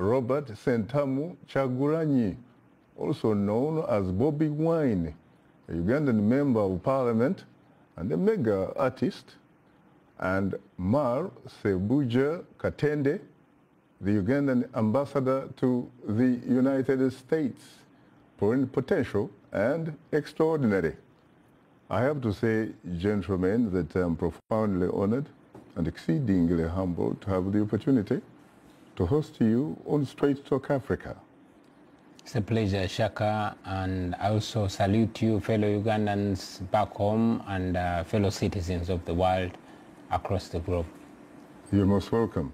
Robert Ssentamu Kyagulanyi, also known as Bobi Wine, a Ugandan member of parliament and a mega artist, and Mull Sebujja Katende, the Ugandan ambassador to the United States, for potential and extraordinary. I have to say, gentlemen, that I'm profoundly honored and exceedingly humbled to have the opportunity to host you on Straight Talk Africa. It's a pleasure, Shaka, and I also salute you, fellow Ugandans back home and uh, fellow citizens of the world across the globe. You're most welcome.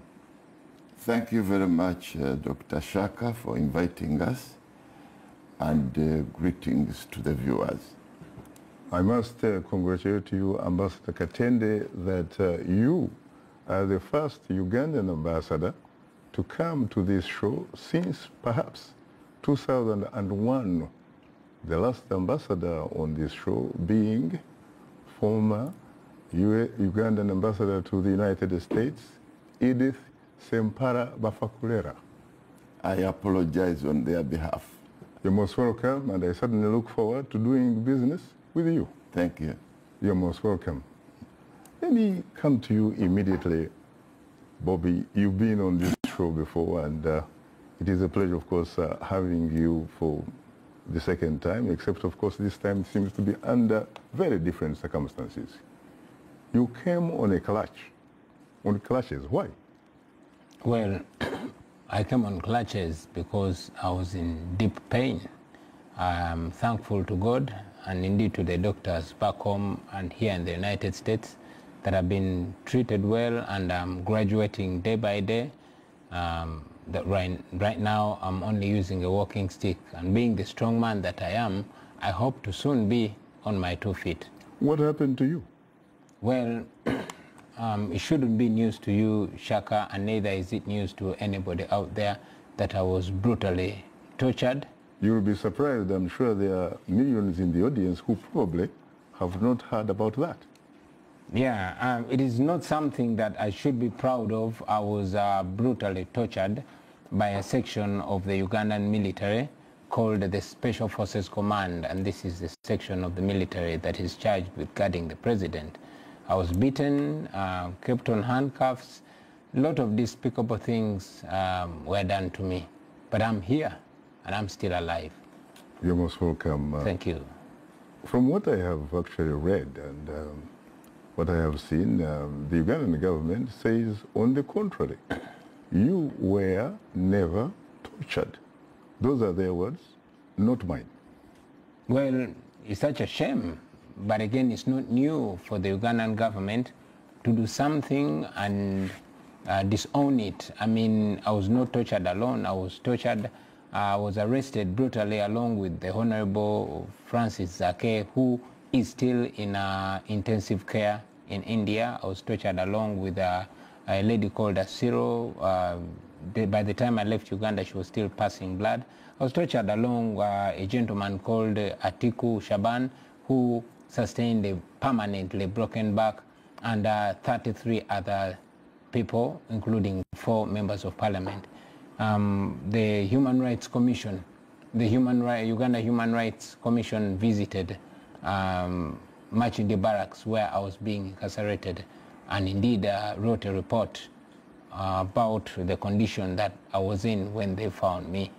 Thank you very much, uh, Dr. Shaka, for inviting us, and uh, greetings to the viewers. I must uh, congratulate you, Ambassador Katende, that uh, you are the first Ugandan ambassador to come to this show since perhaps 2001. The last ambassador on this show being former U Ugandan ambassador to the United States, Edith Ssempala Bafakulera. I apologize on their behalf. You're most welcome, and I certainly look forward to doing business with you. Thank you. You're most welcome. Let me come to you immediately. Bobby, you've been on this show before, and uh, it is a pleasure, of course, uh, having you for the second time, except, of course, this time seems to be under very different circumstances. You came on a clutch, on clutches. Why? Well, I came on clutches because I was in deep pain. I'm thankful to God and indeed to the doctors back home and here in the United States that have been treated well and I'm graduating day by day. Um, that right, right now I'm only using a walking stick and being the strong man that I am, I hope to soon be on my two feet. What happened to you? Well, um, it shouldn't be news to you, Shaka, and neither is it news to anybody out there that I was brutally tortured. You'll be surprised. I'm sure there are millions in the audience who probably have not heard about that. Yeah, um, it is not something that I should be proud of. I was uh, brutally tortured by a section of the Ugandan military called the Special Forces Command, and this is the section of the military that is charged with guarding the president. I was beaten, uh, kept on handcuffs. A lot of despicable things um, were done to me. But I'm here, and I'm still alive. You're most welcome. Uh, Thank you. From what I have actually read and um, what I have seen, um, the Ugandan government says on the contrary, you were never tortured. Those are their words, not mine. Well, it's such a shame, but again, it's not new for the Ugandan government to do something and uh, disown it. I mean, I was not tortured alone. I was tortured. I was arrested brutally along with the Honorable Francis Zaake, who is still in uh, intensive care in India. I was tortured along with uh, a lady called Asiro. Uh, by the time I left Uganda, she was still passing blood. I was tortured along uh, a gentleman called Atiku Shaban, who sustained a permanently broken back, and uh, 33 other people, including four members of parliament. Um, the Human Rights Commission, the Human Right, Uganda Human Rights Commission visited um, the Barracks where I was being incarcerated and indeed uh, wrote a report uh, about the condition that I was in when they found me.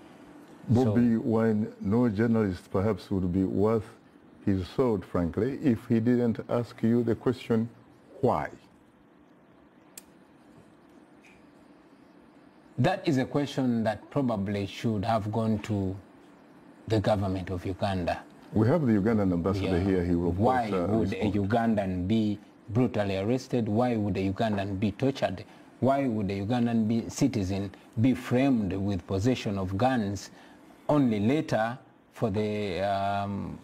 Bobi Wine, no journalist perhaps would be worth his salt, frankly, if he didn't ask you the question, why? That is a question that probably should have gone to the government of Uganda. We have the Ugandan ambassador Yeah. here. He will, Why uh, would a. Ugandan be brutally arrested? Why would a Ugandan be tortured? Why would a Ugandan be, citizen be framed with possession of guns only later for the um,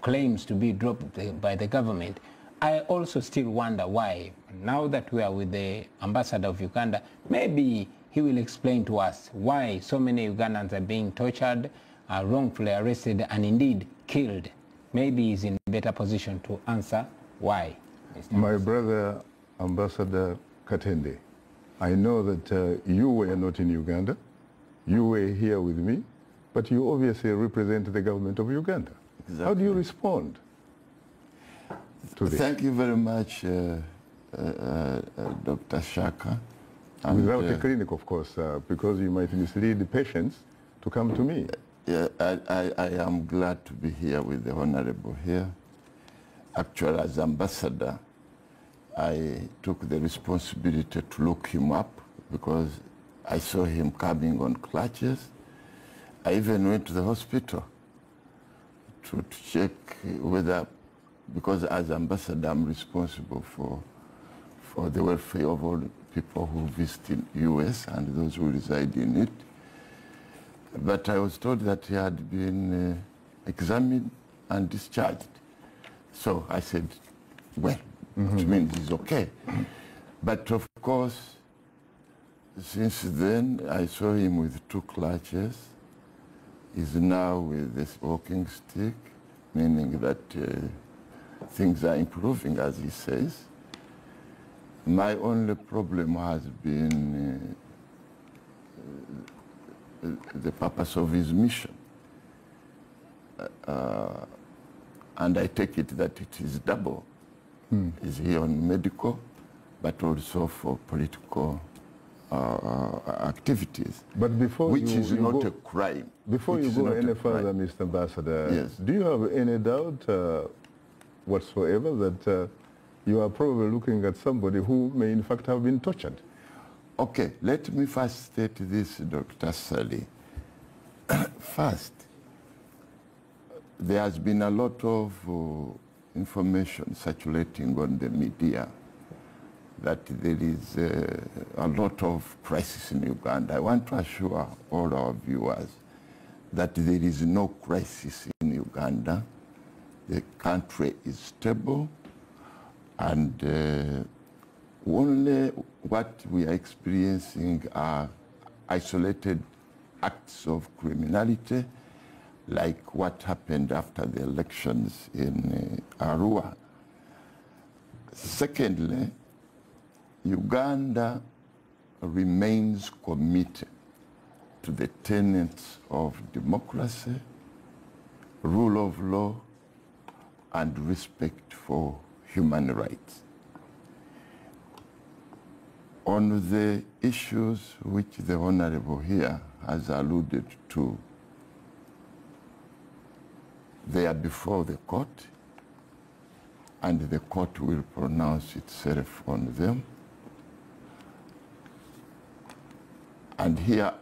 claims to be dropped by the government? I also still wonder why. Now that we are with the ambassador of Uganda, maybe he will explain to us why so many Ugandans are being tortured, are wrongfully arrested, and indeed killed. Maybe he's in better position to answer why. Mr. My brother, Ambassador Katende, I know that uh, you were not in Uganda You were here with me, but you obviously represent the government of Uganda. Exactly. How do you respond to this? Thank you very much, uh, uh, uh, Dr. Shaka. And, Without a uh, clinic, of course, uh, because you might mislead the patients to come to me. Yeah, I, I, I am glad to be here with the Honorable here. Actually, as ambassador, I took the responsibility to look him up because I saw him coming on clutches. I even went to the hospital to, to check whether, because as ambassador, I'm responsible for, for the welfare of all people who visit the U.S. and those who reside in it. But I was told that he had been uh, examined and discharged. So I said, well, it means he's okay. But of course, since then, I saw him with two clutches. He's now with this walking stick, meaning that uh, things are improving, as he says. My only problem has been uh, the purpose of his mission. Uh, and I take it that it is double. Is he on medical, but also for political uh, activities, But before which you, is you not go, a crime. before you go any further, crime. Mr. Ambassador, Yes. do you have any doubt uh, whatsoever that uh, you are probably looking at somebody who may in fact have been tortured? Okay, let me first state this, Dr. Ssali. first, there has been a lot of uh, information circulating on the media that there is uh, a lot of crisis in Uganda. I want to assure all our viewers that there is no crisis in Uganda. The country is stable and uh, only what we are experiencing are isolated acts of criminality, like what happened after the elections in uh, Arua. Secondly, Uganda remains committed to the tenets of democracy, rule of law, and respect for human rights. On the issues which the Honorable here has alluded to, they are before the court, and the court will pronounce itself on them. And here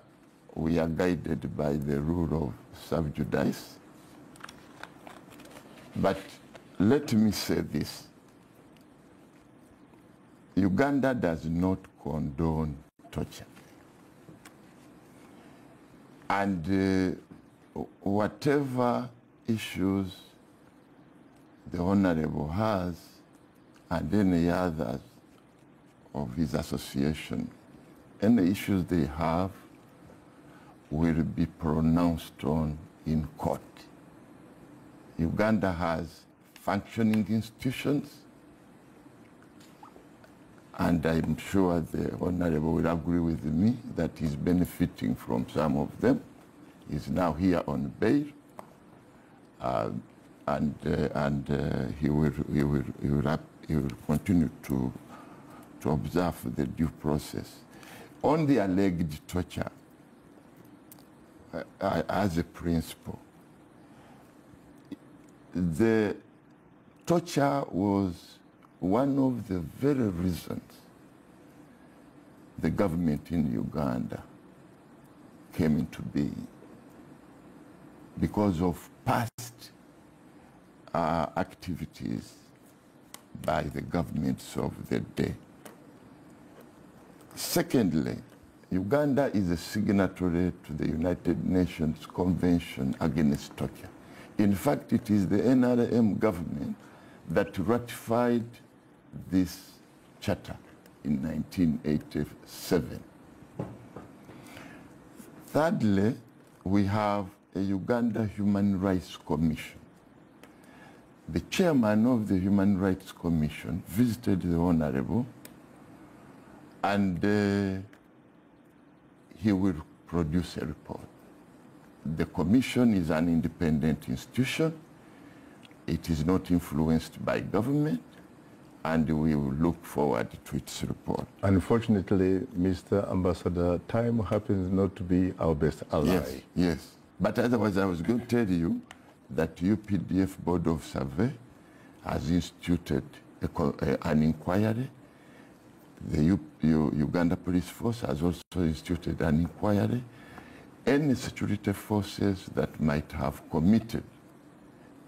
we are guided by the rule of sub judice. But let me say this. Uganda does not condone torture. And uh, whatever issues the Honorable has and any others of his association, any issues they have will be pronounced on in court. Uganda has functioning institutions, and I'm sure the Honorable will agree with me that he's benefiting from some of them. He's now here on bail, uh, and uh, and uh, he will he will he will, he will continue to to observe the due process. On the alleged torture, uh, as a principle, the torture was one of the very reasons the government in Uganda came into being because of past uh, activities by the governments of the day. Secondly, Uganda is a signatory to the United Nations Convention Against Torture. In fact, it is the NRM government that ratified this charter in 1987. Thirdly, we have a Uganda Human Rights Commission. The chairman of the Human Rights Commission visited the Honorable and uh, he will produce a report. The commission is an independent institution. It is not influenced by government, and we will look forward to its report. Unfortunately, Mr. Ambassador, time happens not to be our best ally. Yes, yes. But otherwise, I was going to tell you that UPDF Board of Survey has instituted a, an inquiry. The U, U, Uganda Police Force has also instituted an inquiry. Any security forces that might have committed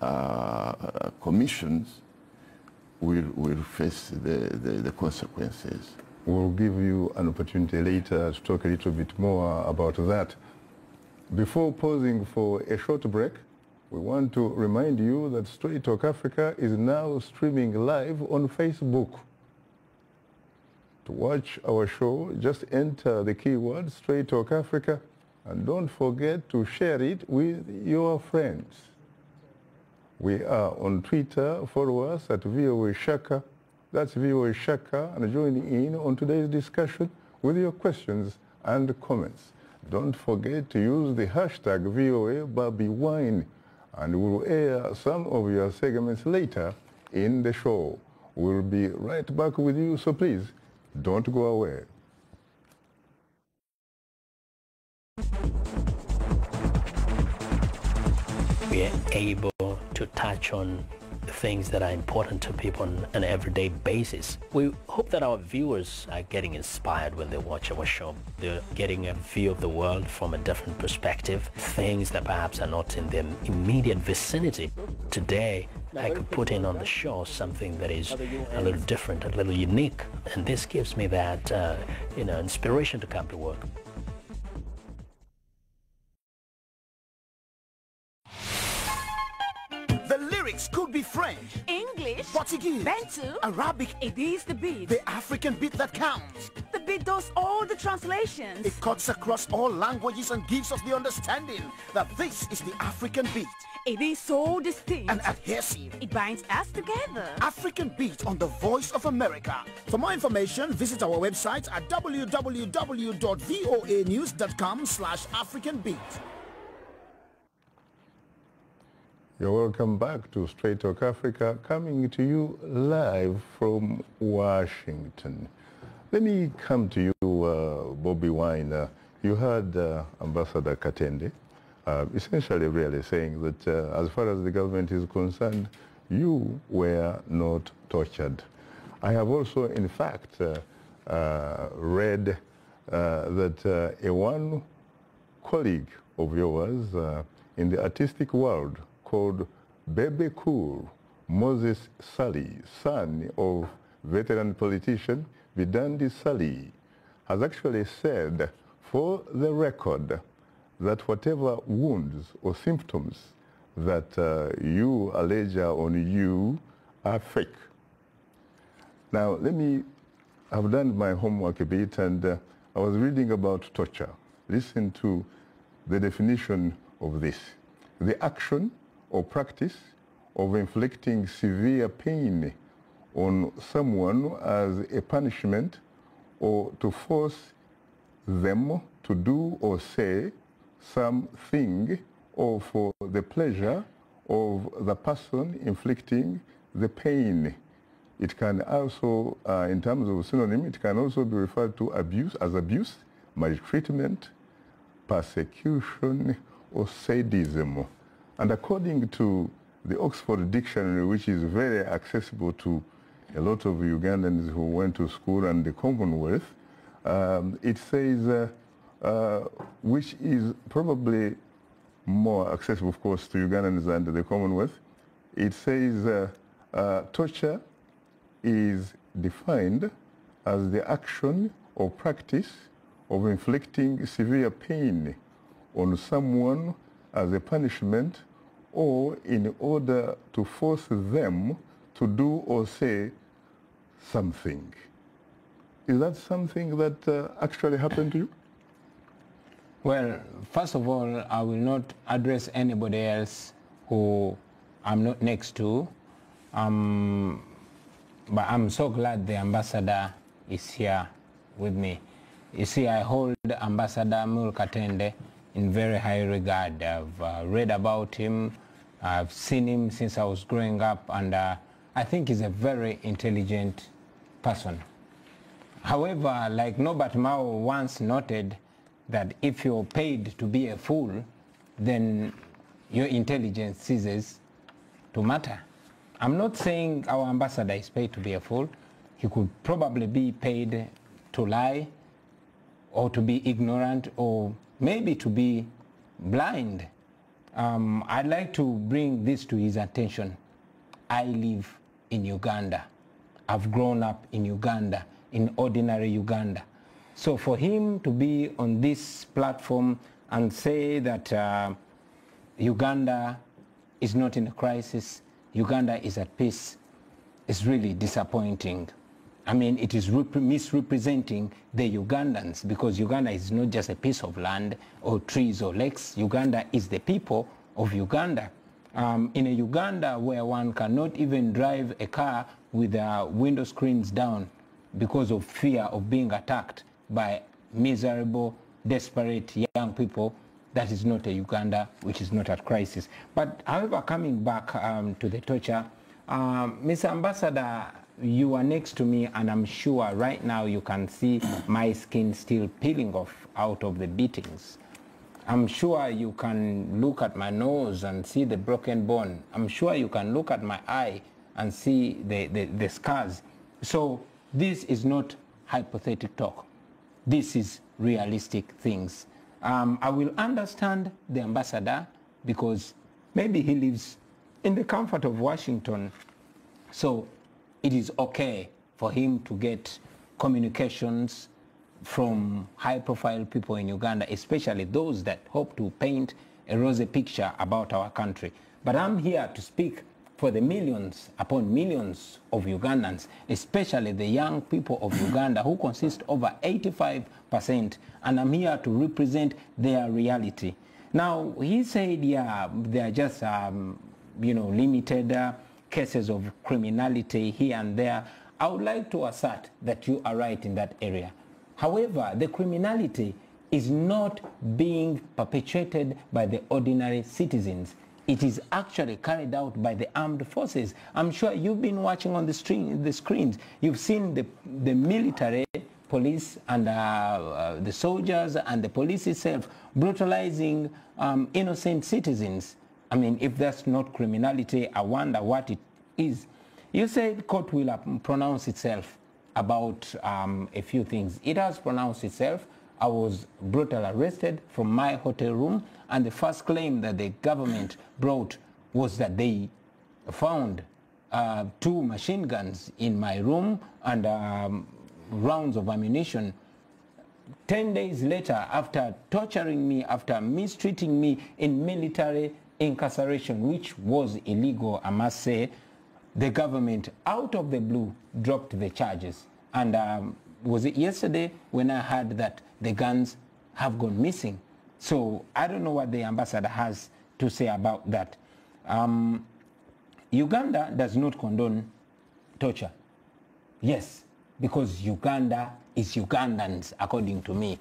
uh, commissions will, will face the, the, the consequences. We'll give you an opportunity later to talk a little bit more about that. Before pausing for a short break, we want to remind you that Straight Talk Africa is now streaming live on Facebook. To watch our show, just enter the keyword Straight Talk Africa and don't forget to share it with your friends. We are on Twitter. Follow us at VOA Shaka. That's VOA Shaka. And join in on today's discussion with your questions and comments. Don't forget to use the hashtag VOA Bobi Wine. And we'll air some of your segments later in the show. We'll be right back with you, so please don't go away. We are able to touch on things that are important to people on an everyday basis. We hope that our viewers are getting inspired when they watch our show. They're getting a view of the world from a different perspective, things that perhaps are not in their immediate vicinity. Today, I could put in on the show something that is a little different, a little unique, and this gives me that, uh, you know, inspiration to come to work. Portuguese, Bantu, Arabic. It is the beat. The African beat that counts. The beat does all the translations. It cuts across all languages and gives us the understanding that this is the African beat. It is so distinct and adhesive. It binds us together. African Beat on the Voice of America. For more information, visit our website at www.voanews.com slash African Beat. You're welcome back to Straight Talk Africa, coming to you live from Washington. Let me come to you, uh, Bobi Wine. Uh, you heard uh, Ambassador Katende uh, essentially really saying that uh, as far as the government is concerned, you were not tortured. I have also, in fact, read that a one colleague of yours in the artistic world called Bebe Cool, Moses Ssali, son of veteran politician Bidandi Ssali, has actually said, for the record, that whatever wounds or symptoms that uh, you allege on you are fake. Now, let me, I've done my homework a bit and uh, I was reading about torture. Listen to the definition of this. The action or practice of inflicting severe pain on someone as a punishment or to force them to do or say something or for the pleasure of the person inflicting the pain. It can also, uh, in terms of synonym, it can also be referred to abuse as abuse, maltreatment, persecution, or sadism. And according to the Oxford Dictionary, which is very accessible to a lot of Ugandans who went to school and the Commonwealth, um, it says, uh, uh, which is probably more accessible, of course, to Ugandans than the Commonwealth. It says uh, uh, torture is defined as the action or practice of inflicting severe pain on someone as a punishment or in order to force them to do or say something. Is that something that uh, actually happened to you? Well, first of all, I will not address anybody else who I'm not next to. Um, but I'm so glad the ambassador is here with me. You see, I hold Ambassador Mull Katende in very high regard. I've uh, read about him. I've seen him since I was growing up, and uh, I think he's a very intelligent person. However, like Norbert Mao once noted, that if you're paid to be a fool, then your intelligence ceases to matter. I'm not saying our ambassador is paid to be a fool. He could probably be paid to lie or to be ignorant or maybe to be blind. Um, I'd like to bring this to his attention. I live in Uganda. I've grown up in Uganda, in ordinary Uganda. So for him to be on this platform and say that uh, Uganda is not in a crisis, Uganda is at peace, is really disappointing. I mean, it is misrepresenting the Ugandans because Uganda is not just a piece of land or trees or lakes. Uganda is the people of Uganda. Um, in a Uganda where one cannot even drive a car with the window screens down because of fear of being attacked by miserable, desperate young people, that is not a Uganda which is not at crisis. But however, coming back um, to the torture, um, Mr. Ambassador, you are next to me and I'm sure right now you can see my skin still peeling off out of the beatings. I'm sure you can look at my nose and see the broken bone. I'm sure you can look at my eye and see the, the, the scars. So this is not hypothetical talk. This is realistic things. Um, I will understand the ambassador because maybe he lives in the comfort of Washington. So it is okay for him to get communications from high profile people in Uganda, especially those that hope to paint a rosy picture about our country. But I'm here to speak for the millions upon millions of Ugandans, especially the young people of Uganda who consist over 85%, and I'm here to represent their reality. Now, he said, yeah, there are just, um, you know, limited uh, cases of criminality here and there. I would like to assert that you are right in that area. However, the criminality is not being perpetrated by the ordinary citizens. It is actually carried out by the armed forces. I'm sure you've been watching on the, screen, the screens. You've seen the, the military police and uh, uh, the soldiers and the police itself brutalizing um, innocent citizens. I mean, if that's not criminality, I wonder what it is. You said court will pronounce itself about um, a few things. It has pronounced itself. I was brutally arrested from my hotel room, and the first claim that the government brought was that they found uh, two machine guns in my room and um, rounds of ammunition. Ten days later, after torturing me, after mistreating me in military incarceration, which was illegal, I must say, the government, out of the blue, dropped the charges. And um, was it yesterday when I heard that the guns have gone missing? So I don't know what the ambassador has to say about that. Um, Uganda does not condone torture. Yes, because Uganda is Ugandans, according to me.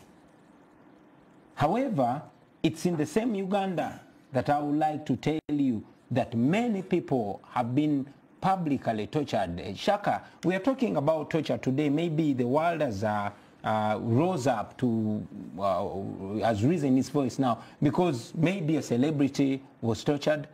However, it's in the same Uganda that I would like to tell you that many people have been publicly tortured. Shaka, we are talking about torture today. Maybe the world has uh, uh, rose up to, uh, has risen its voice now because maybe a celebrity was tortured.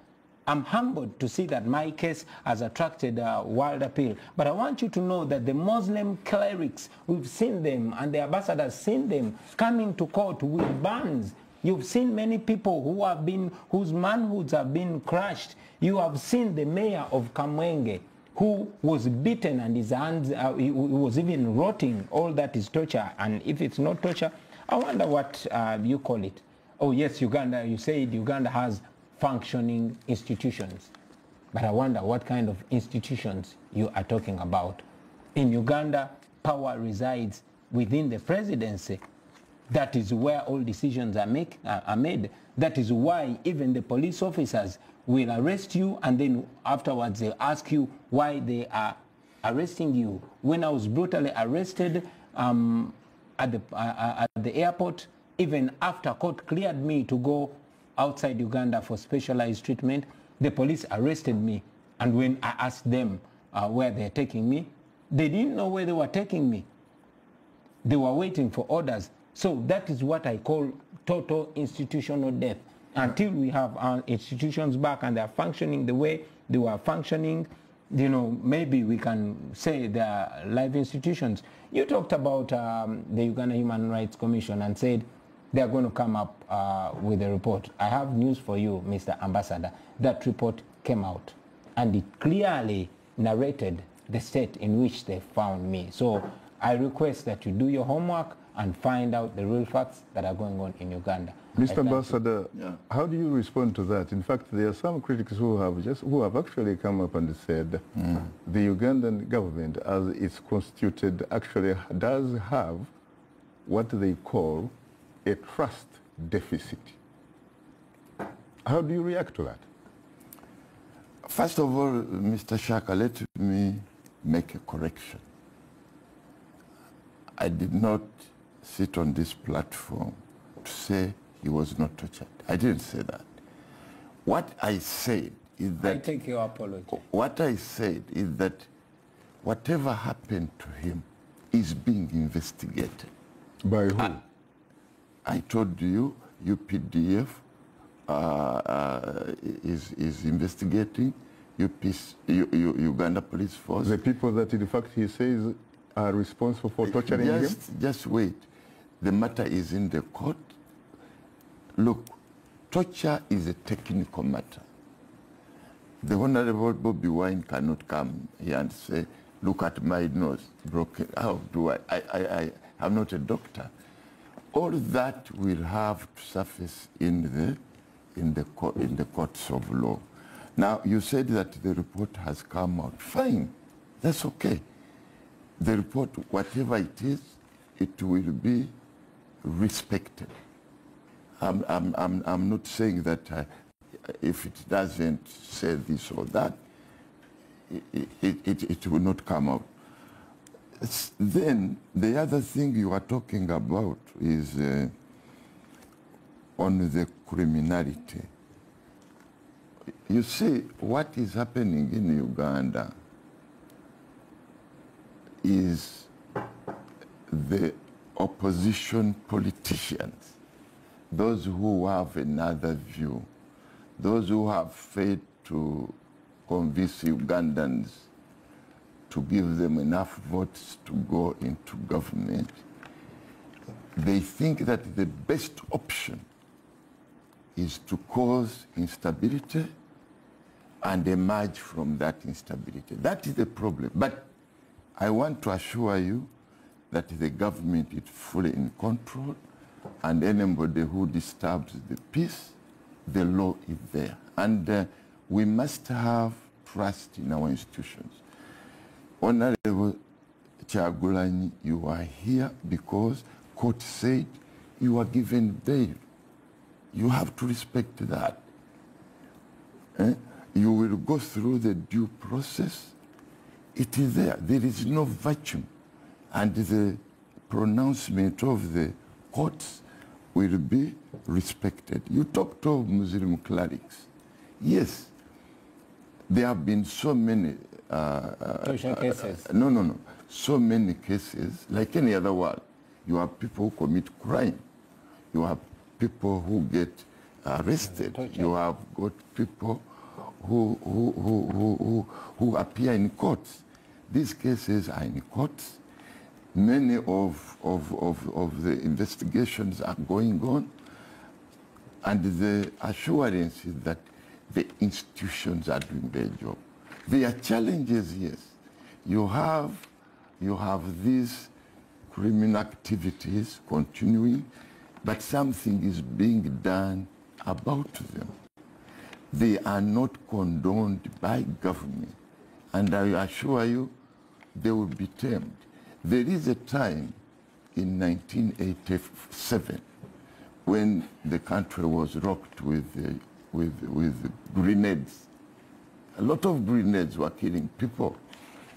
I'm humbled to see that my case has attracted uh, world appeal. But I want you to know that the Muslim clerics, we've seen them and the ambassadors seen them coming to court with bans You've seen many people who have been, whose manhoods have been crushed. You have seen the mayor of Kamwenge who was beaten and his hands, uh, he, he, was even rotting. All that is torture. And if it's not torture, I wonder what uh, you call it. Oh yes, Uganda, you said Uganda has functioning institutions. But I wonder what kind of institutions you are talking about. In Uganda, power resides within the presidency that is where all decisions are, make, uh, are made. That is why even the police officers will arrest you and then afterwards they ask you why they are arresting you. When I was brutally arrested, um, at the, uh, at the airport, even after court cleared me to go outside Uganda for specialized treatment, the police arrested me. And when I asked them uh, where they're taking me, they didn't know where they were taking me. They were waiting for orders. So that is what I call total institutional death. Until we have our institutions back and they're functioning the way they were functioning, you know, maybe we can say they're live institutions. You talked about um, the Uganda Human Rights Commission and said they're going to come up uh, with a report. I have news for you, Mr. Ambassador. That report came out and it clearly narrated the state in which they found me. So I request that you do your homework and find out the real facts that are going on in Uganda. Mr. thank. Ambassador, Yeah. how do you respond to that? In fact, there are some critics who have just who have actually come up and said hmm. the Ugandan government, as it's constituted, actually does have what they call a trust deficit. How do you react to that? First of all, Mr. Shaka, let me make a correction. I did not sit on this platform to say he was not tortured. I didn't say that. What I said is that... I that take your apology. what I said is that whatever happened to him is being investigated. By who? I told you, UPDF uh, uh, is, is investigating, UPS, U, U, Uganda Police Force. the people that, in fact, he says are responsible for torturing him? just, just wait. The matter is in the court. Look, torture is a technical matter. The Honorable Bobi Wine cannot come here and say, look at my nose, broken. How do I? I, I, I I'm not a doctor. All that will have to surface in the, in the, in the courts of law. Now, you said that the report has come out. Fine, that's okay. The report, whatever it is, it will be respected. I'm, I'm, I'm, I'm not saying that uh, if it doesn't say this or that, it, it, it, it will not come out. It's- then the other thing you are talking about is uh, on the criminality. You see, what is happening in Uganda is the opposition politicians, those who have another view, those who have failed to convince Ugandans to give them enough votes to go into government, they think that the best option is to cause instability and emerge from that instability. That is the problem. But I want to assure you that the government is fully in control and anybody who disturbs the peace, the law is there. And uh, we must have trust in our institutions. Honorable Kyagulanyi, you are here because court said you are given bail. You have to respect that. Eh? You will go through the due process. It is there. There is no vacuum. And the pronouncement of the courts will be respected. You talked of Muslim clerics. Yes, there have been so many uh, uh, Social cases. no, no, no. So many cases, like any other world, you have people who commit crime. You have people who get arrested. You have got people who, who, who, who, who, who appear in courts. These cases are in courts. Many of, of, of, of the investigations are going on. And the assurance is that the institutions are doing their job. There are challenges, yes. You have, you have these criminal activities continuing, but something is being done about them. They are not condoned by government. And I assure you, they will be tamed. There is a time in 1987 when the country was rocked with, uh, with, with grenades. A lot of grenades were killing people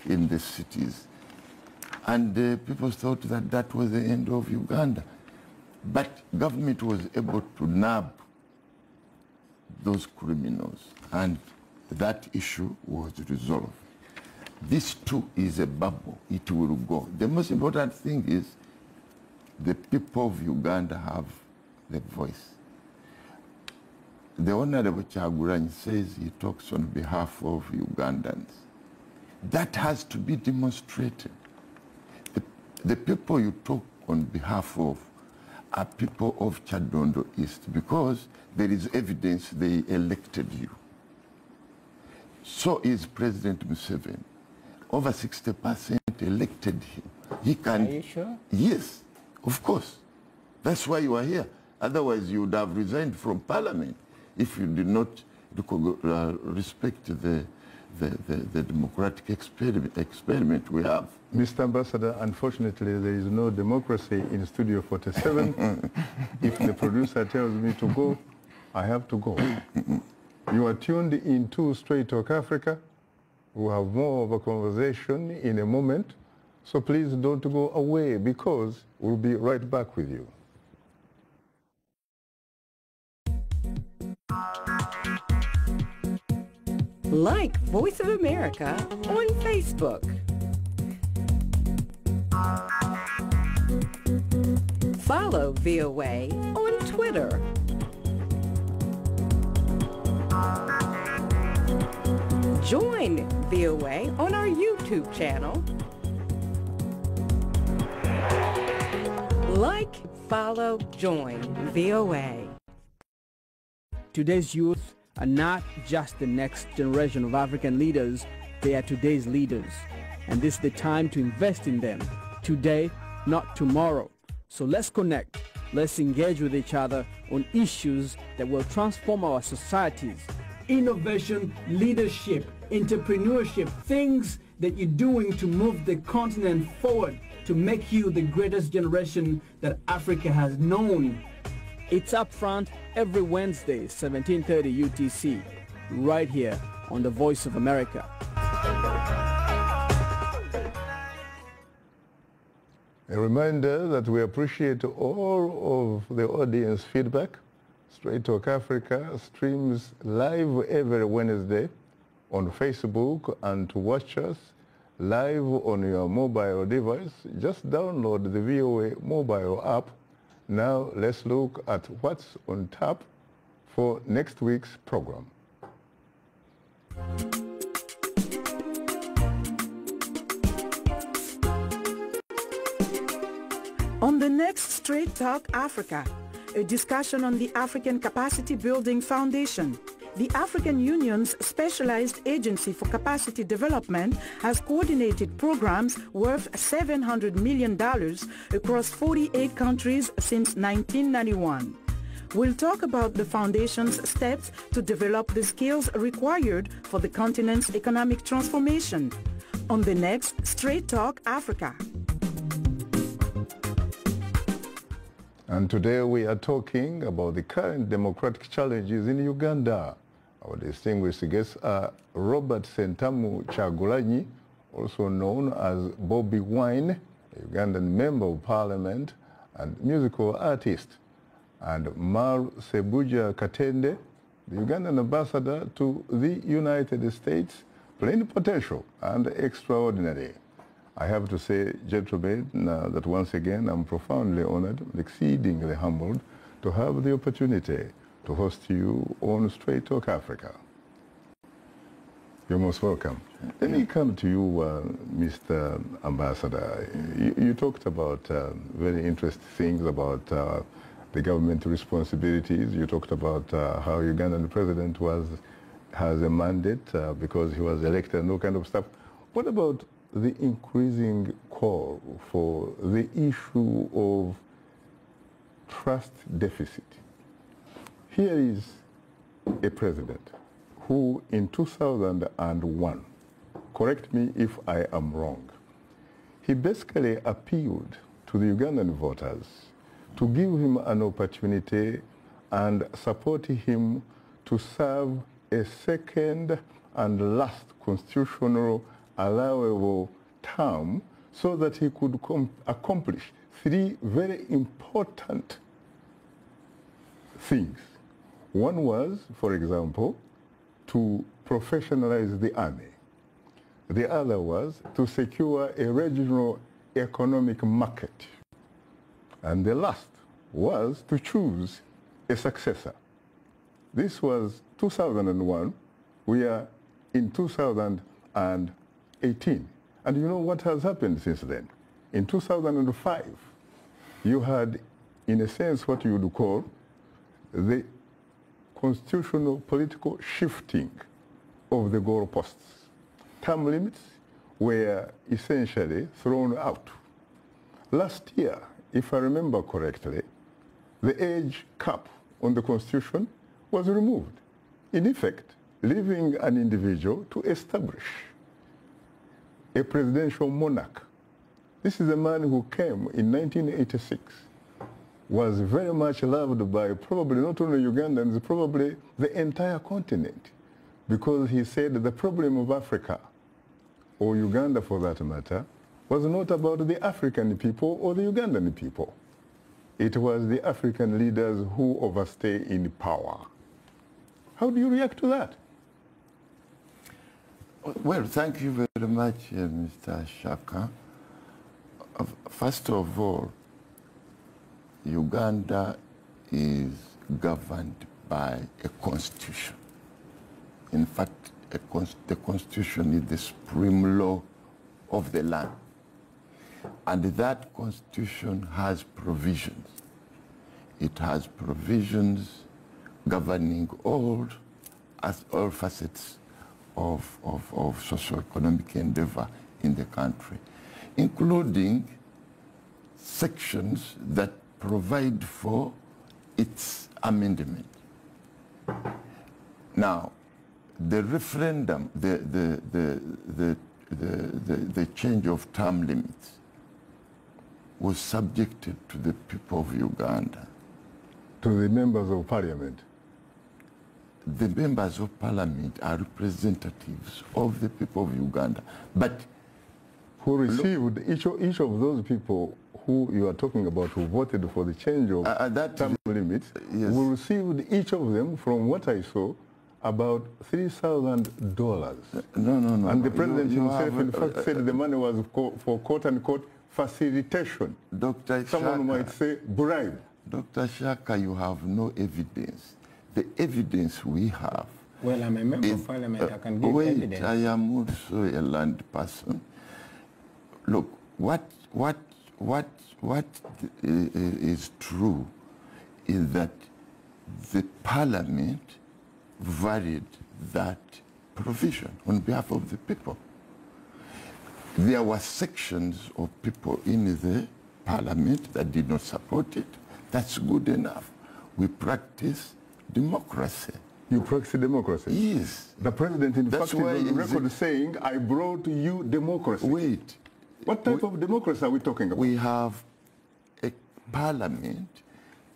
in the cities. And uh, people thought that that was the end of Uganda. But government was able to nab those criminals and that issue was resolved. This too is a bubble. It will go. The most important thing is the people of Uganda have the voice. The Honorable Kyagulanyi says he talks on behalf of Ugandans. That has to be demonstrated. The, the people you talk on behalf of are people of Kyadondo East because there is evidence they elected you. So is President Museveni. Over 60% elected him. He can. Are you sure? Yes, of course. That's why you are here. Otherwise, you would have resigned from Parliament if you did not uh, respect the, the, the, the democratic experiment, experiment we have. Mr. Ambassador, unfortunately, there is no democracy in Studio 47. if the producer tells me to go, I have to go. you are tuned into Straight Talk Africa. We'll have more of a conversation in a moment. So please don't go away because we'll be right back with you. Like Voice of America on Facebook. Follow VOA on Twitter. Join VOA on our YouTube channel. Like, follow, join VOA. Today's youth are not just the next generation of African leaders, they are today's leaders. And this is the time to invest in them. Today, not tomorrow. So let's connect. Let's engage with each other on issues that will transform our societies. Innovation, leadership, entrepreneurship, things that you're doing to move the continent forward to make you the greatest generation that Africa has known. It's up front every Wednesday, 1730 UTC, right here on the Voice of America. A reminder that we appreciate all of the audience feedback. Straight Talk Africa streams live every Wednesday on Facebook and to watch us live on your mobile device, just download the VOA mobile app. Now let's look at what's on tap for next week's program. On the next Straight Talk Africa, a discussion on the African Capacity Building Foundation. The African Union's specialized agency for capacity development has coordinated programs worth $700 million across 48 countries since 1991. We'll talk about the foundation's steps to develop the skills required for the continent's economic transformation. On the next Straight Talk Africa. And today we are talking about the current democratic challenges in Uganda. Our distinguished guests are uh, Robert Ssentamu Kyagulanyi, also known as Bobi Wine, a Ugandan member of parliament and musical artist, and Mull Sebujja Katende, the Ugandan ambassador to the United States, plenipotentiary and extraordinary. I have to say, gentlemen, uh, that once again I'm profoundly honored, exceedingly humbled to have the opportunity to host you on Straight Talk Africa. You're most welcome. Let me come to you, uh, Mr. Ambassador. You, you talked about uh, very interesting things about uh, the government responsibilities. You talked about uh, how Ugandan president was has a mandate uh, because he was elected and all kind of stuff. What about the increasing call for the issue of trust deficit? Here is a president who in 2001, correct me if I am wrong, he basically appealed to the Ugandan voters to give him an opportunity and support him to serve a second and last constitutional allowable term so that he could com- accomplish three very important things. One was, for example, to professionalize the army. The other was to secure a regional economic market. And the last was to choose a successor. This was 2001. We are in 2018. And you know what has happened since then? In 2005, you had, in a sense, what you would call the constitutional political shifting of the goalposts. Term limits were essentially thrown out. Last year, if I remember correctly, the age cap on the Constitution was removed, in effect, leaving an individual to establish a presidential monarch. This is a man who came in 1986, was very much loved by probably not only Ugandans, probably the entire continent, because he said the problem of Africa, or Uganda for that matter, was not about the African people or the Ugandan people. It was the African leaders who overstay in power. How do you react to that? Well, thank you very much, uh, Mr. Shaka. First of all, Uganda is governed by a constitution. In fact, cons- the constitution is the supreme law of the land. And that constitution has provisions. It has provisions governing all, as all facets of, of, of socio-economic endeavor in the country, including sections that provide for its amendment. Now, the referendum, the, the, the, the, the, the, the change of term limits was subjected to the people of Uganda. To the members of parliament. The members of parliament are representatives of the people of Uganda. But who received each of, each of those people who you are talking about who voted for the change of Uh, that term limits, who received each of them, from what I saw, about three thousand dollars. No, no, no. And the president You- you himself, in uh, fact, said the money was for quote unquote facilitation. Dr. Someone Shaka, might say bribe. Dr. Shaka, you have no evidence. The evidence we have. Well, I'm a member is- of parliament. I can uh, give wait, evidence. I am also a land person. Look, what what what what is true is that the parliament varied that provision on behalf of the people. There were sections of people in the parliament that did not support it. That's good enough. We practice democracy. You practice democracy? Yes. The president, in That's fact, is on record saying, I brought you democracy. Wait. What type of democracy are we talking about? We have a parliament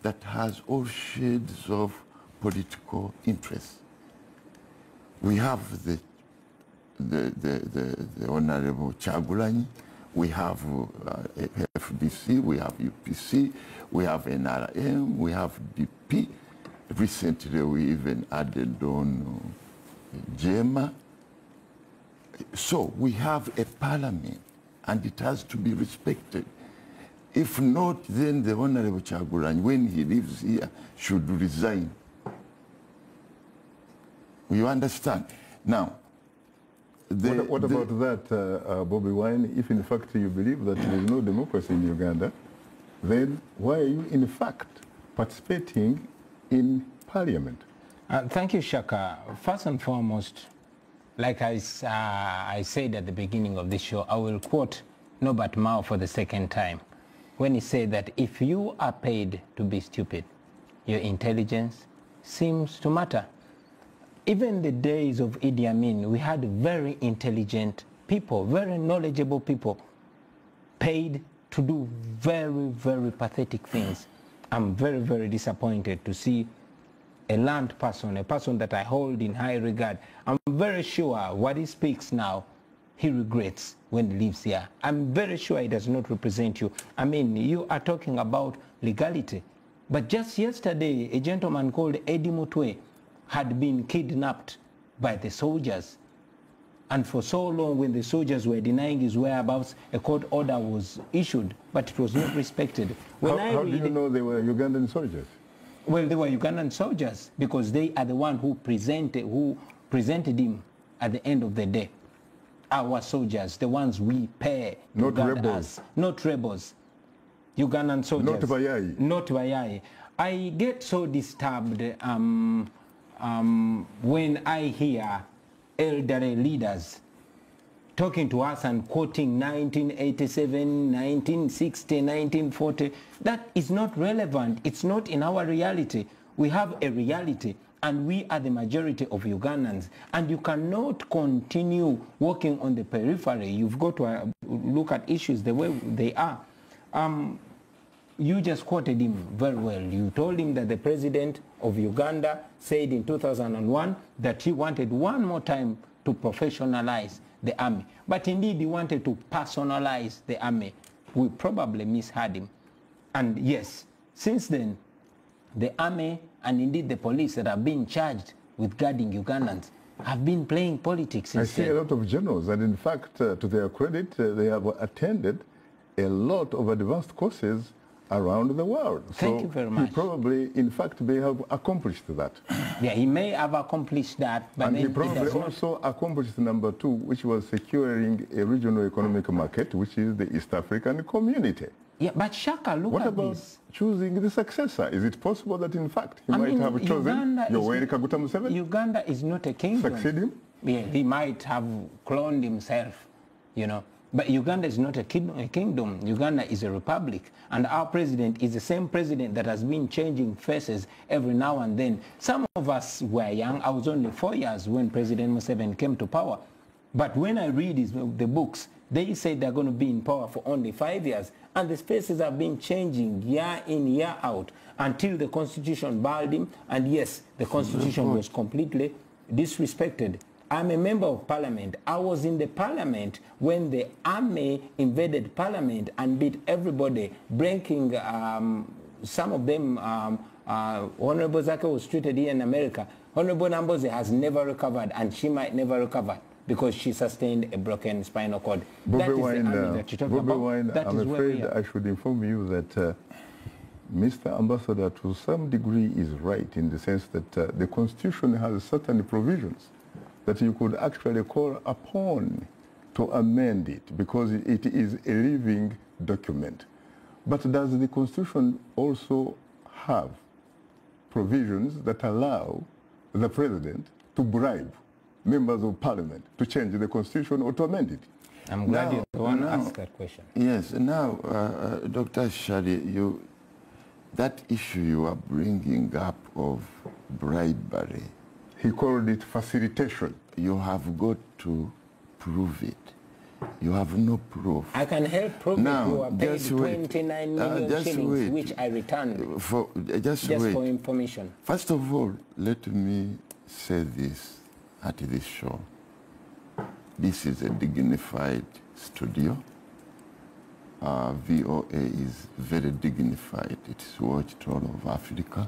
that has all shades of political interests. We have the, the, the, the, the Honorable Kyagulanyi, we have uh, FDC, we have UPC, we have NRM, we have DP. Recently, we even added on JEEMA. So we have a parliament, and it has to be respected. If not, then the Honorable Kyagulanyi, when he lives here, should resign. You understand? Now, the- what what the- about that, uh, uh, Bobi Wine? If in fact you believe that there is no democracy in Uganda, then why are you in fact participating in parliament? Uh, thank you, Shaka. First and foremost, like I, uh, I said at the beginning of this show, I will quote Norbert Mao for the second time when he said that if you are paid to be stupid, your intelligence seems to matter. Even the days of Idi Amin, we had very intelligent people, very knowledgeable people paid to do very, very pathetic things. I'm very, very disappointed to see a land person, a person that I hold in high regard. I'm very sure what he speaks now he regrets when he lives here. I'm very sure he does not represent you. I mean, you are talking about legality. But just yesterday, a gentleman called Eddie Mutwe had been kidnapped by the soldiers. And for so long, when the soldiers were denying his whereabouts, a court order was issued, but it was not respected. When how, how do you know they were Ugandan soldiers? well, they were Ugandan soldiers because they are the one who presented who presented him at the end of the day. Our soldiers, the ones we pay Not guard rebels. us, not rebels. Ugandan soldiers. Not Bayai. Not Bayai. I get so disturbed um, um, when I hear elderly leaders talking to us and quoting 1987, 1960, 1940. That is not relevant. It's not in our reality. We have a reality and we are the majority of Ugandans. And you cannot continue working on the periphery. You've got to uh, look at issues the way they are. Um, you just quoted him very well. You told him that the president of Uganda said in 2001 that he wanted one more time to professionalize the army. But indeed, he wanted to personalize the army. We probably misheard him. And yes, since then, the army and indeed the police that have been charged with guarding Ugandans have been playing politics I see a lot of generals, and in fact, uh, to their credit, uh, they have attended a lot of advanced courses around the world. Thank so you very He probably, in fact, may have accomplished that. Yeah, he may have accomplished that, but and he probably also accomplished number two, which was securing a regional economic market, which is the East African community. Yeah, but Shaka, look What at about this. choosing the successor? Is it possible that, in fact, he I might mean, have chosen Uganda is- Yoweri Kaguta Museveni? Uganda is not a kingdom. Succeed him? Yeah, he might have cloned himself, you know. But Uganda is not a, king, a kingdom. Uganda is a republic. And our president is the same president that has been changing faces every now and then. Some of us were young. I was only four years when President Museveni came to power. But when I read his, the books, they say they're going to be in power for only five years. And the faces have been changing year in, year out until the constitution barred him. And yes, the constitution was completely disrespected. I'm a member of parliament. I was in the parliament when the army invaded parliament and beat everybody, breaking um, some of them. Um, uh, Honorable Zaake was treated here in America. Honorable Nambooze has never recovered and she might never recover because she sustained a broken spinal cord. that Bobi is Wine, the army uh, that you're talking Bobi about. Wine, That I'm afraid. I should inform you that uh, Mr. Ambassador, to some degree, is right in the sense that uh, the Constitution has certain provisions that you could actually call upon to amend it because it is a living document. But does the Constitution also have provisions that allow the President to bribe members of Parliament to change the Constitution or to amend it? I'm glad Now- one who now- asked that question. Yes, now, uh, uh, Dr. Shari, you, that issue you are bringing up of bribery, He called it facilitation. you have got to prove it. You have no proof. I can help prove Now, it. You are paid just wait. 29 Uh, just shillings, wait. which I returned For, uh, just, just for information. First of all, let me say this at this show. This is a dignified studio. Uh, VOA is very dignified. It's watched all over Africa.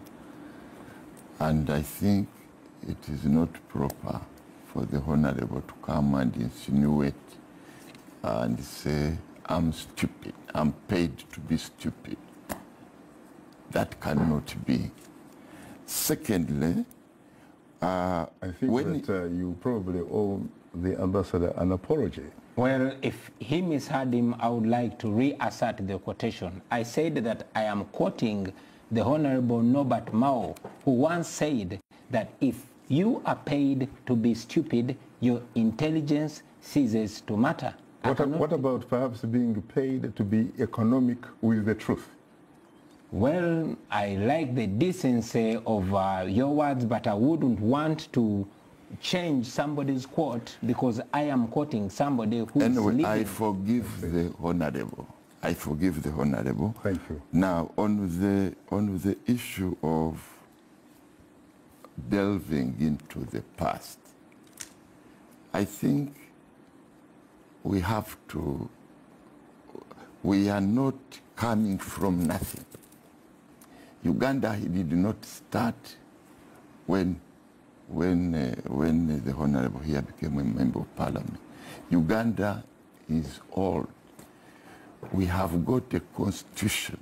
And I think it is not proper for the Honorable to come and insinuate and say, I'm stupid. I'm paid to be stupid. That cannot be. Secondly, uh, I think when that uh, you probably owe the ambassador an apology. Well, if he misheard him, I would like to reassert the quotation. I said that I am quoting the Honorable Norbert Mao, who once said that if you are paid to be stupid, your intelligence ceases to matter. What, what about perhaps being paid to be economic with the truth? Well, I like the decency of uh, your words, but I wouldn't want to change somebody's quote because I am quoting somebody who Anyway, living. I forgive the honorable. I forgive the honorable. Thank you. Now, on the on the issue of delving into the past, I think we have to, we are not coming from nothing. Uganda did not start when, when, uh, when the Honorable here became a member of parliament. Uganda is old. We have got a constitution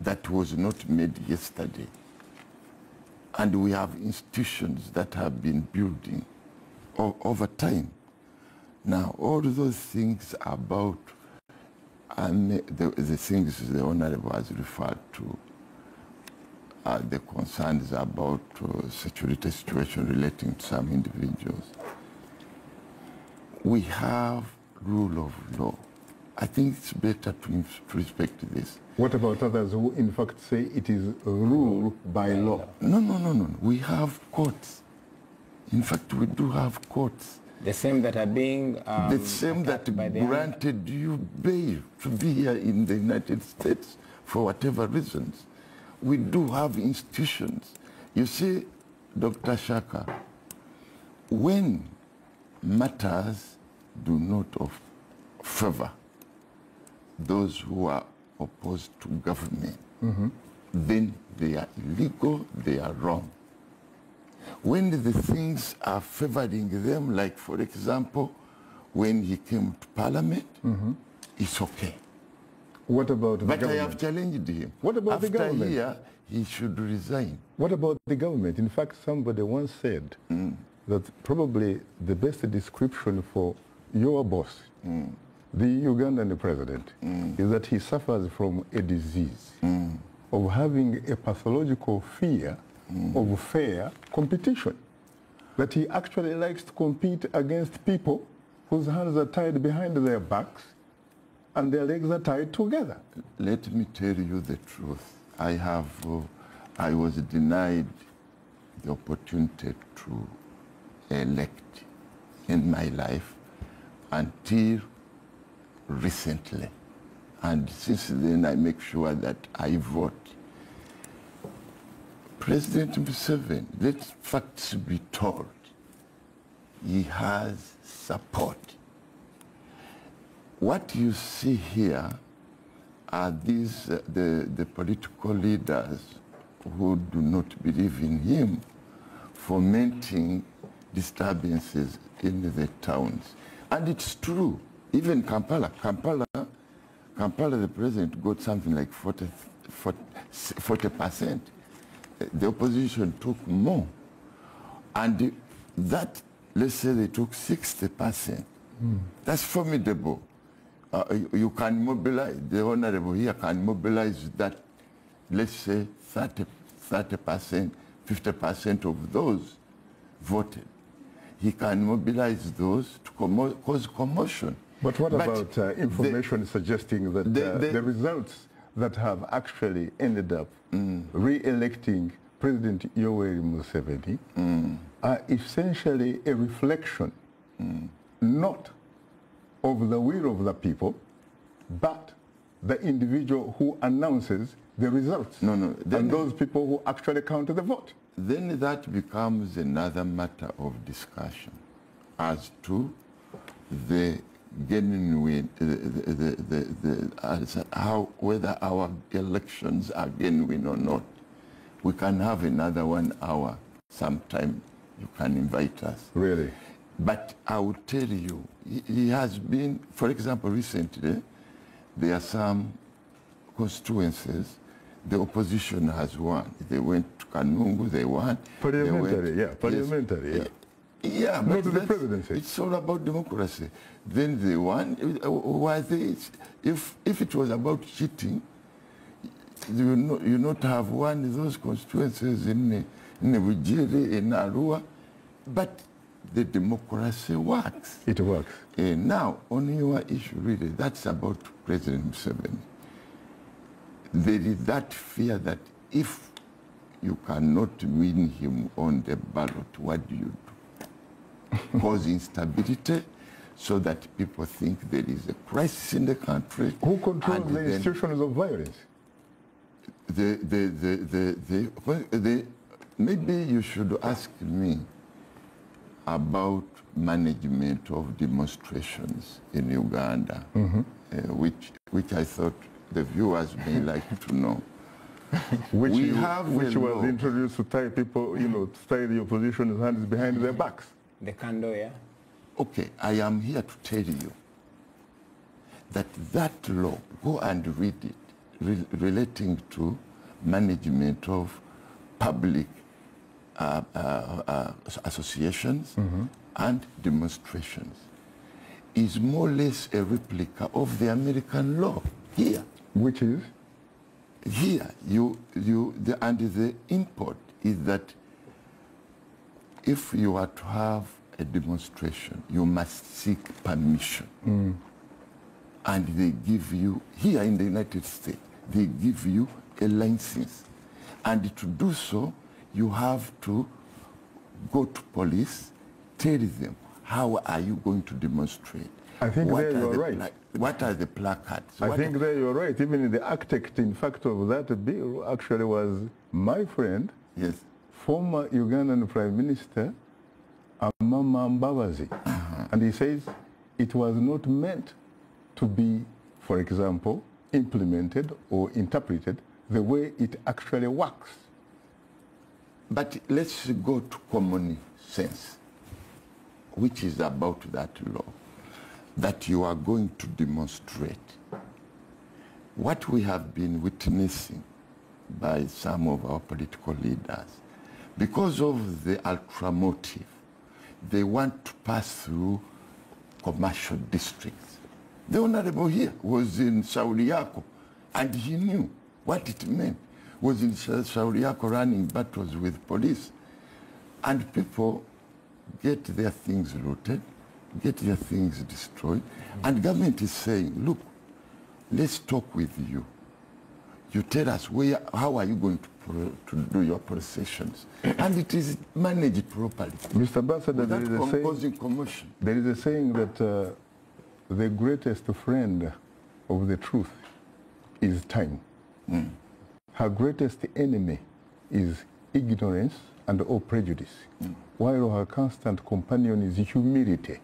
that was not made yesterday. And we have institutions that have been building over time. Now, all those things about and the, the things the Honorable has referred to, uh, the concerns about uh, security situation relating to some individuals. We have rule of law. I think it's better to respect this. What about others who in fact say it is rule by law? No, no, no, no. We have courts. In fact, we do have courts. The same that are being um, the same that granted you bail to be here in the United States for whatever reasons. We do have institutions. You see, Dr. Shaka, when matters do not of favor those who are opposed to government, mm-hmm. then they are illegal, they are wrong. When the things are favoring them, like for example, when he came to parliament, mm-hmm. it's okay. What about the But I have challenged him. What about the After government? here, he should resign. What about the government? In fact, somebody once said mm. that probably the best description for your boss, mm. The Ugandan president, mm. is that he suffers from a disease mm. of having a pathological fear mm. of fair competition. That he actually likes to compete against people whose hands are tied behind their backs and their legs are tied together. Let me tell you the truth. I have, uh, I was denied the opportunity to elect in my life until recently. And since then, I make sure that I vote. President Museveni, let facts be told. He has support. What you see here are these, uh, the, the political leaders who do not believe in him fomenting disturbances in the towns. And it's true. Even Kampala, Kampala, Kampala, the president got something like 40, 40 percent. The opposition took more. And that, let's say they took 60 percent. That's formidable. Uh, you, can mobilize, the honorable here can mobilize that, let's say 30, 30%, 50% of those voted. He can mobilize those to commo- cause commotion. But what But about uh, the- information suggesting that the- uh, the- the results that have actually ended up re-electing President Yoweri Museveni are essentially a reflection not of the will of the people, but the individual who announces the results. No, no, then- and those people who actually count the vote. then that becomes another matter of discussion as to the genuine, the, the, the, the, the, as how, whether our elections are genuine or not. We can have another one hour sometime. You can invite us. Really? But I will tell you, he, has been, for example, recently, there are some constituencies the opposition has won. They went to Kanungu, they won. They Parliamentary, went- yeah, yes. parliamentary, yeah. Yeah, Not but the presidency. It's all about democracy. Then they won. Uh, Why they? If if it was about cheating, you know, you not have won those constituencies in in Bugiri, in Arua, but the democracy works. It works. Uh, now, on your issue, really, that's about President Museveni. There is that fear that if you cannot win him on the ballot, what do you do? Cause instability so that people think there is a crisis in the country. Who controls the institutions of violence? The, the, the, the, the, well, the, maybe you should ask me about management of demonstrations in Uganda, Mhm. uh, which, which I thought the viewers may like to know. Which, we you- have which was law. introduced to tie people, you know, to tie the opposition's hands behind their backs. The candle, yeah? Okay, I am here to tell you that that law, go and read it, re- relating to management of public uh, uh, uh, associations and demonstrations, is more or less a replica of the American law here. Which is? Here, you, you, the, and the import is that if you are to have a demonstration, you must seek permission. Mm. And they give you, here in the United States, they give you a license. And to do so, you have to go to police, tell them, how are you going to demonstrate? I think What there are you're the right. what are the placards? I What think there you're right. Even the architect, in fact, of that bill actually was my friend, yes. former Ugandan Prime Minister, Amama Mbabazi. And he says it was not meant to be, for example, implemented or interpreted the way it actually works. But let's go to common sense, which is about that law, that you are going to demonstrate. What we have been witnessing by some of our political leaders, because of the ultramotive, they want to pass through commercial districts. The honorable here was in Sauriako, and he knew what it meant. Was in Sa- Sauriako running battles with police, and people get their things looted, get their things destroyed, and government is saying, look, let's talk with you. You tell us where, how are you going to, to do your processions, and it is managed properly. Mr. Ambassador, there Without is, a saying, commotion. there is a saying that uh, the greatest friend of the truth is time. Her greatest enemy is ignorance and all prejudice, while her constant companion is humility.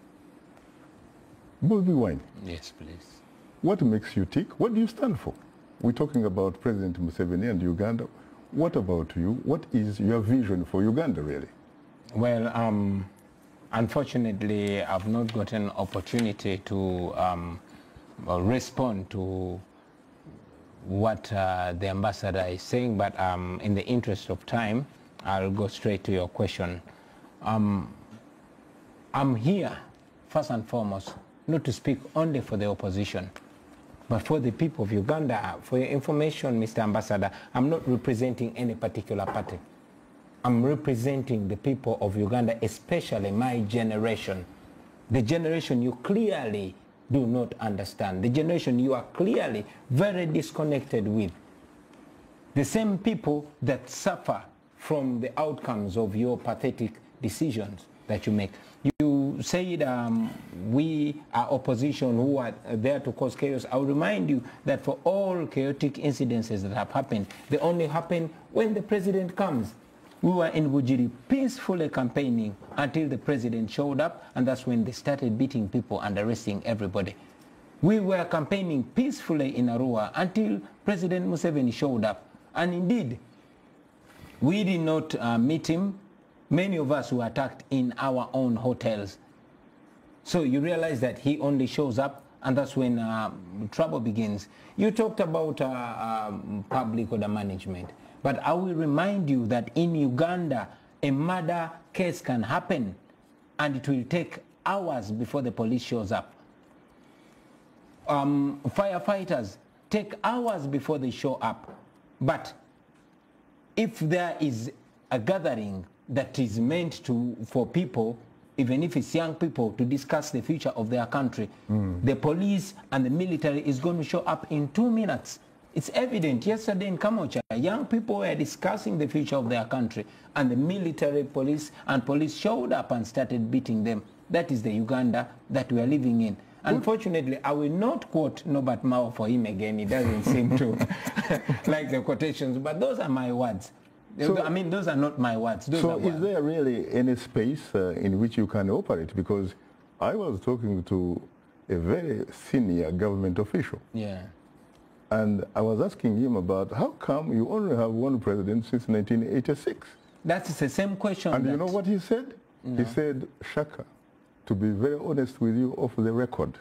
Bobi Wine, Yes, please. what makes you tick? What do you stand for? We're talking about President Museveni and Uganda. What about you? What is your vision for Uganda, really? Well, um, unfortunately, I've not gotten opportunity to um, respond to what uh, the ambassador is saying, but um, in the interest of time, I'll go straight to your question. Um, I'm here, first and foremost, not to speak only for the opposition, but for the people of Uganda. Uh, for your information, Mr. Ambassador, I'm not representing any particular party. I'm representing the people of Uganda, especially my generation. The generation you clearly do not understand. The generation you are clearly very disconnected with. The same people that suffer from the outcomes of your pathetic decisions that you make. You said um, we are opposition who are there to cause chaos. I'll remind you that for all chaotic incidences that have happened, they only happen when the president comes. We were in Bugiri peacefully campaigning until the president showed up, and that's when they started beating people and arresting everybody. We were campaigning peacefully in Arua until President Museveni showed up. And indeed, we did not uh, meet him. Many of us were attacked in our own hotels. So you realize that he only shows up and that's when uh, trouble begins. You talked about uh, um, public order management, but I will remind you that in Uganda, a murder case can happen and it will take hours before the police shows up. Um, firefighters take hours before they show up. But if there is a gathering that is meant to for people even if it's young people to discuss the future of their country. Hmm. The police and the military is going to show up in two minutes. It's evident. Yesterday in Kamwokya young people were discussing the future of their country and the military police and police showed up and started beating them. That is the uganda that we are living in. Unfortunately, I will not quote Norbert Mao for him again. He doesn't seem to like the quotations, but those are my words. So- I mean, those are not my words. Those So is there really any space uh, in which you can operate? Because I was talking to a very senior government official, Yeah. and I was asking him about how come you only have one president since 1986? That's the same question. And you know what he said? He said, Shaka, to be very honest with you off the record,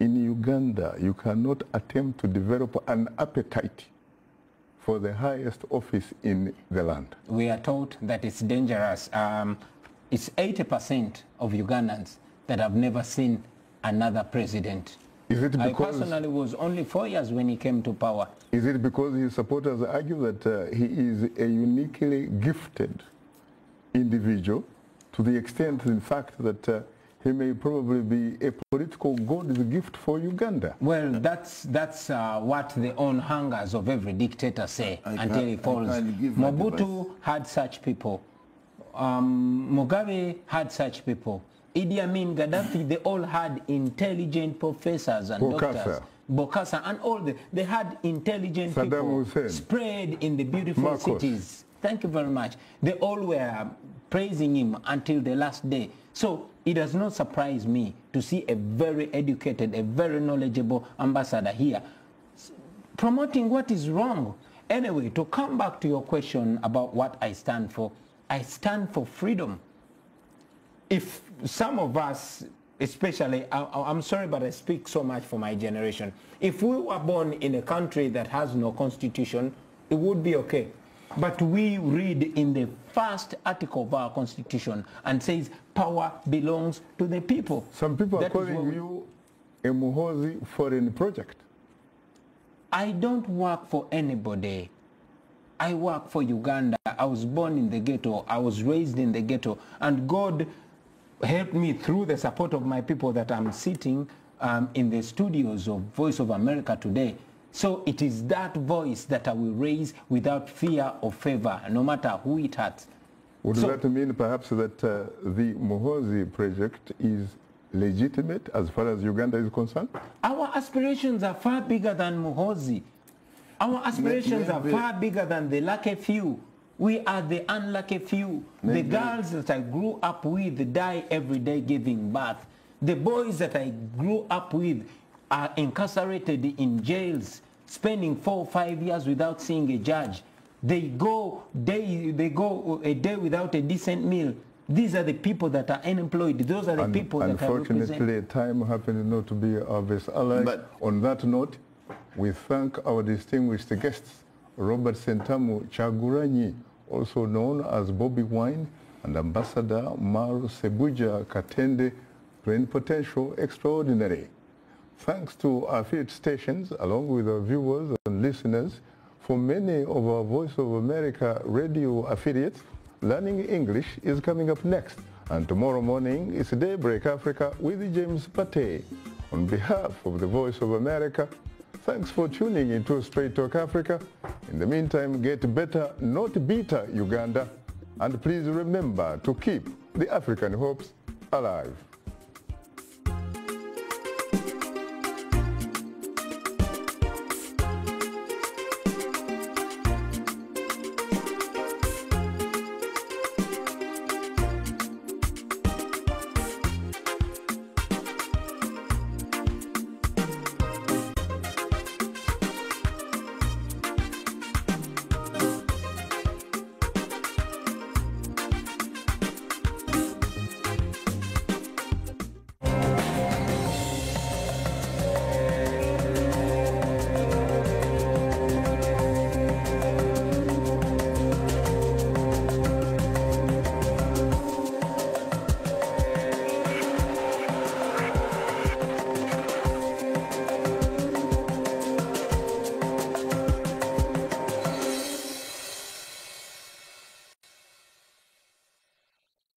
in Uganda, you cannot attempt to develop an appetite for the highest office in the land. we are told that it's dangerous. Um, it's 80% of Ugandans that have never seen another president. Is it I personally was only four years when he came to power. Is it because his supporters argue that uh, he is a uniquely gifted individual to the extent, in fact, that uh, he may probably be a political God's gift for Uganda? Well, that's that's uh, what the own hungers of every dictator say I until he falls. Mobutu had such people. Um, Mugabe had such people. Idi Amin, Gaddafi, they all had intelligent professors and Bokassa. doctors. Bokassa and all the, they had intelligent Saddam people Hussein. spread in the beautiful Marcos. cities. Thank you very much. They all were praising him until the last day. So it does not surprise me to see a very educated, a very knowledgeable ambassador here promoting what is wrong. Anyway, to come back to your question about what I stand for, I stand for freedom. If some of us, especially, I, I'm sorry, but I speak so much for my generation. If we were born in a country that has no constitution, it would be okay. But we read in the first article of our constitution and says power belongs to the people. Some people are That what calling you a Muhoozi foreign project. I don't work for anybody. I work for Uganda. I was born in the ghetto. I was raised in the ghetto. And God helped me through the support of my people that I'm sitting um, in the studios of Voice of America today. So it is that voice that I will raise without fear or favor, no matter who it hurts. Would So- that mean perhaps that uh, the Muhoozi project is legitimate as far as Uganda is concerned? Our aspirations are far bigger than Muhoozi. Our aspirations are maybe- far bigger than the lucky few. We are the unlucky few. Maybe- The girls that I grew up with die every day giving birth. The boys that I grew up with are incarcerated in jails, spending four or five years without seeing a judge. They go day, they go a day without a decent meal. These are the people that are unemployed. Those are the Un- people that I represent. Unfortunately, time happens not to be our best ally. But- On that note, we thank our distinguished guests, Robert Ssentamu Kyagulanyi, also known as Bobi Wine, and Ambassador Mull Sebujja Katende, Plenipotentiary Extraordinary. Thanks to our affiliate stations, along with our viewers and listeners, for many of our Voice of America radio affiliates, learning English is coming up next. And tomorrow morning is Daybreak Africa with James Butty. On behalf of the Voice of America, thanks for tuning into Straight Talk Africa. In the meantime, get better, not bitter, Uganda. And please remember to keep the African hopes alive.